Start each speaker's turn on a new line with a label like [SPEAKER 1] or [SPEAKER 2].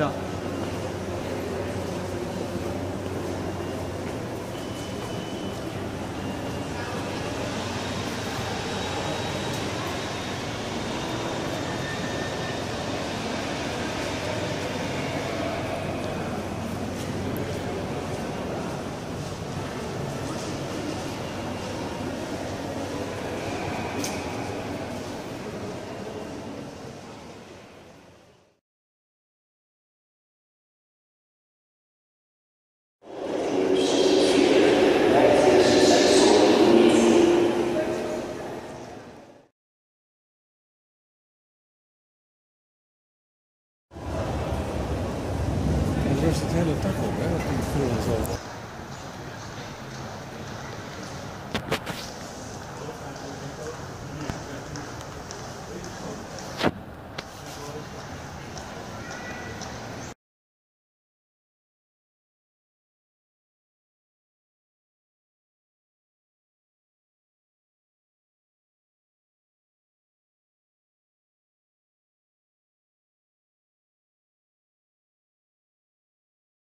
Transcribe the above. [SPEAKER 1] 야
[SPEAKER 2] Hele tackle, hè? Dat is vroeger zo.